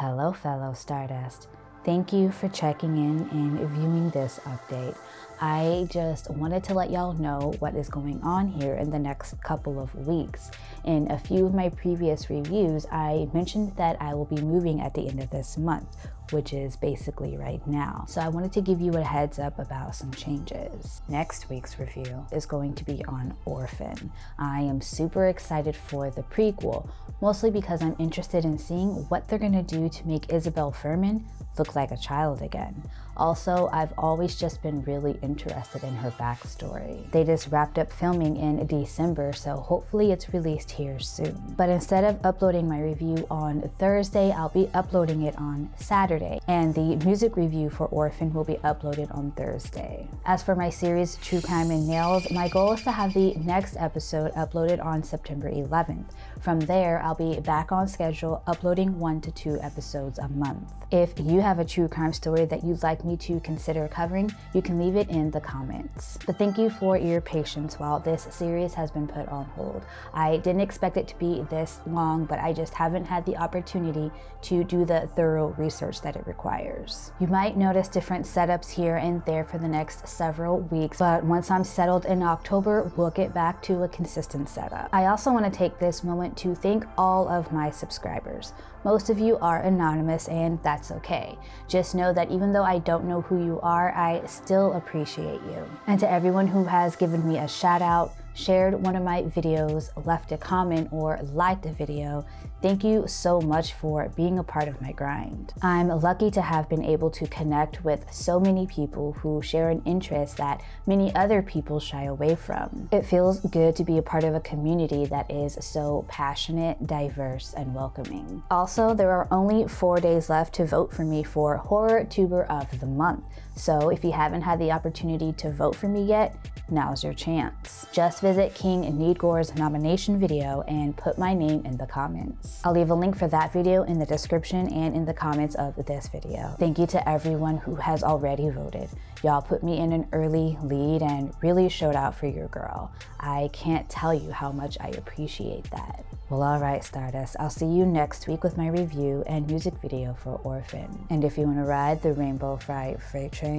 Hello, fellow Stardust. Thank you for checking in and viewing this update. I just wanted to let y'all know what is going on here in the next couple of weeks. In a few of my previous reviews, I mentioned that I will be moving at the end of this month, which is basically right now. So I wanted to give you a heads up about some changes. Next week's review is going to be on Orphan. I am super excited for the prequel, mostly because I'm interested in seeing what they're gonna do to make Isabelle Fuhrman look like a child again. Also, I've always just been really interested in her backstory. They just wrapped up filming in December, so hopefully it's released here soon. But instead of uploading my review on Thursday, I'll be uploading it on Saturday, and the music review for Orphan will be uploaded on Thursday. As for my series True Crime and Nails, my goal is to have the next episode uploaded on September 11th. From there, I'll be back on schedule, uploading one to two episodes a month. If you have a true crime story that you'd like me to consider covering, you can leave it in the comments. But thank you for your patience while this series has been put on hold. I didn't expect it to be this long, but I just haven't had the opportunity to do the thorough research that it requires. You might notice different setups here and there for the next several weeks, but once I'm settled in October, we'll get back to a consistent setup. I also want to take this moment to thank all of my subscribers. Most of you are anonymous and that's okay. Just know that even though I don't know who you are, I still appreciate you. And to everyone who has given me a shout out, shared one of my videos, left a comment, or liked a video, thank you so much for being a part of my grind. I'm lucky to have been able to connect with so many people who share an interest that many other people shy away from. It feels good to be a part of a community that is so passionate, diverse, and welcoming. Also, there are only four days left to vote for me for Horror Tuber of the Month. So if you haven't had the opportunity to vote for me yet, now's your chance. Just visit King Need Gore's nomination video and put my name in the comments. I'll leave a link for that video in the description and in the comments of this video. Thank you to everyone who has already voted. Y'all put me in an early lead and really showed out for your girl. I can't tell you how much I appreciate that. Well, alright, Stardust. I'll see you next week with my review and music video for Orphan. And if you want to ride the Rainbow Fright Freight Train,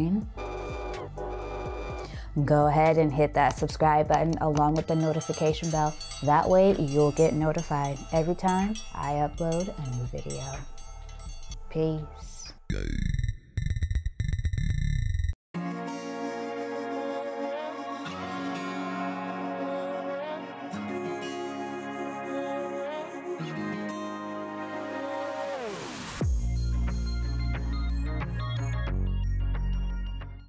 go ahead and hit that subscribe button along with the notification bell. That way you'll get notified every time I upload a new video. Peace.